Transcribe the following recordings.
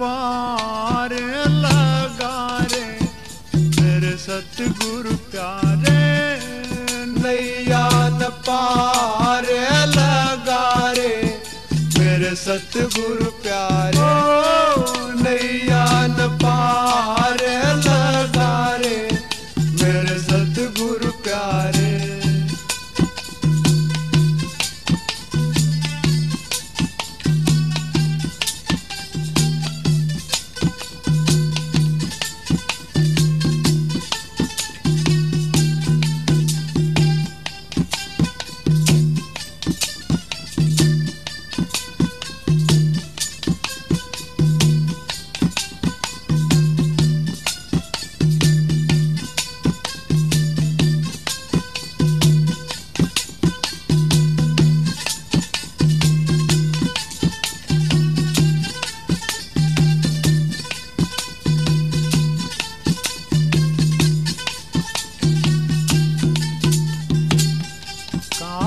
पार लगा रे मेरे सतगुरु प्यारे नैया न पार लगा रे मेरे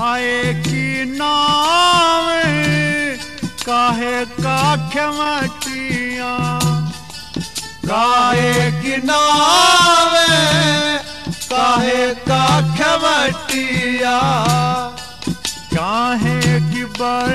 काहे की नाव, काहे काख मटिया काहे की नाम काहे का खमटिया काहे की बड़ी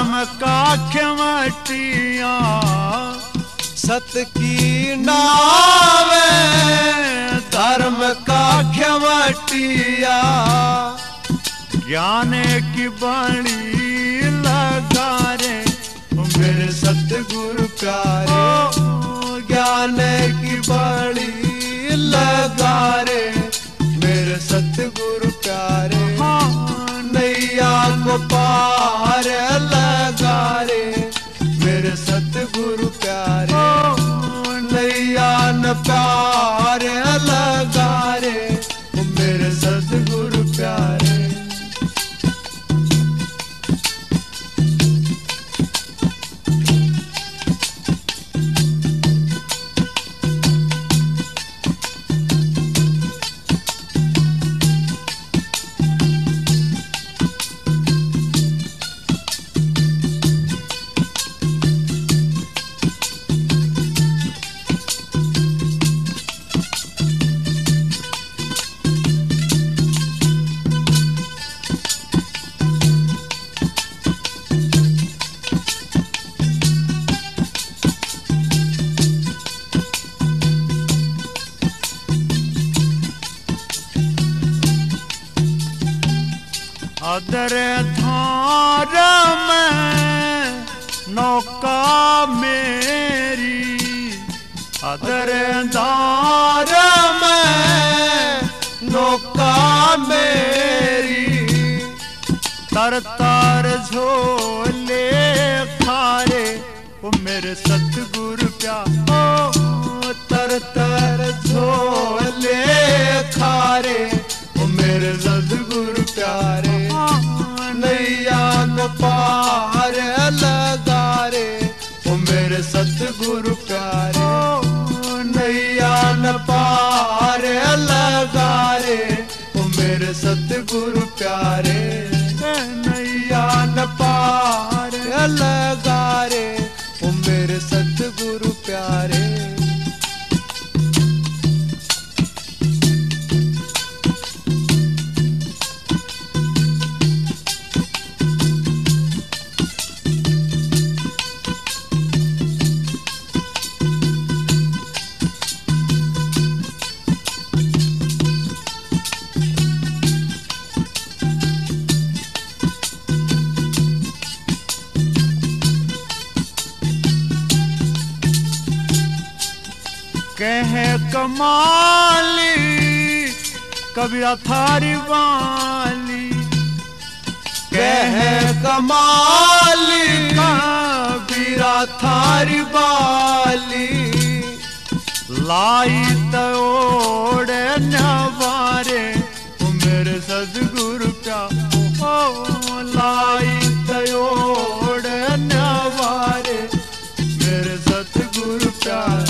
धर्म का खमटिया सत की नावे धर्म का ज्ञान की बड़ी लगा रे मेरे सतगुरु प्यारे। ज्ञान की बड़ी लगा रे मेरे सतगुरु प्यारे। नैया को पार लगा सतगुरु प्यारे नैया न प्यार अदर में नौका मेरी। अदर धार नौका मेरी। तर तर झोले खारे, ओ मेरे सतगुरु प्यार। तर तर झोले खारे। ओ मेरे सतगुरु प्यारे नैया न पार लगा रे ओ मेरे सतगुरु प्यारे नैया न पार लगा रे ओ मेरे कमाली कबीरा थारी वाली। कह कमाली कबीरा थारी वाली। लाई तोड़े नवारे मेरे सदगुरु प्या ओ लाई तोड़े नवारे मेरे सतगुरु प्यारे।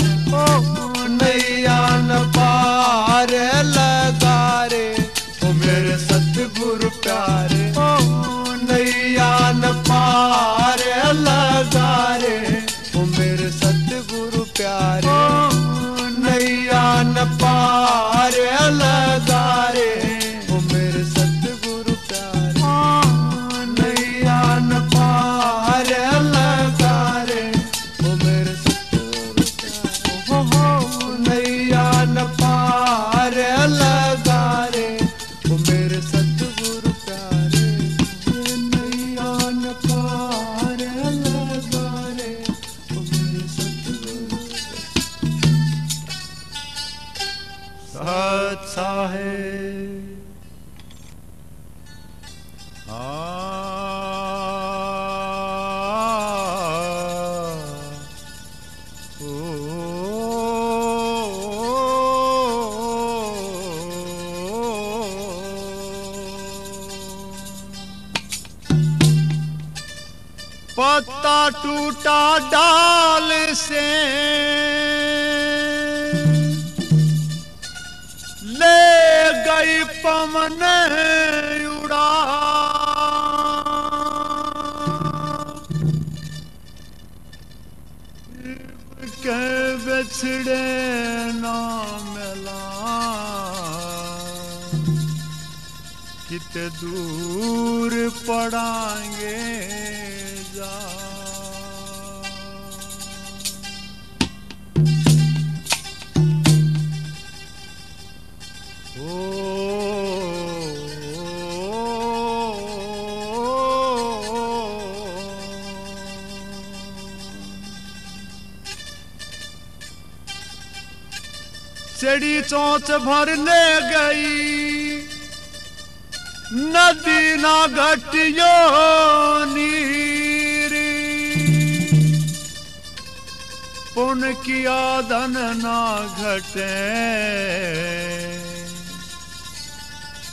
पत्ता टूटा डाल से। ले गई पवन उड़ा। के बिछड़े ना मिला। कित दूर पड़ांगे चढ़ी चोंच भरने गई। नदी ना घटियो नीरी। पुण्य किया धन ना घटे।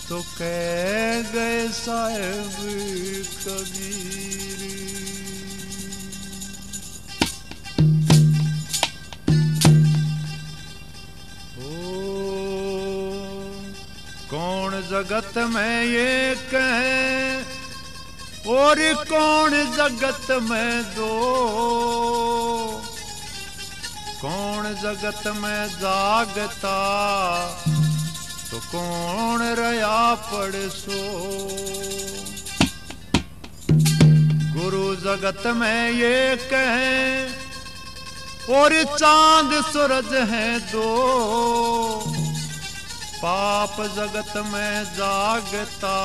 तो कह गए साहेब कबीरी। ओ, कौन जगत में ये कहे? और कौन जगत में दो? कौन जगत में जागता? तो कौन रया पड़सो? गुरु जगत में ये कहें, और चाँद सूरज है दो। पाप जगत में जागता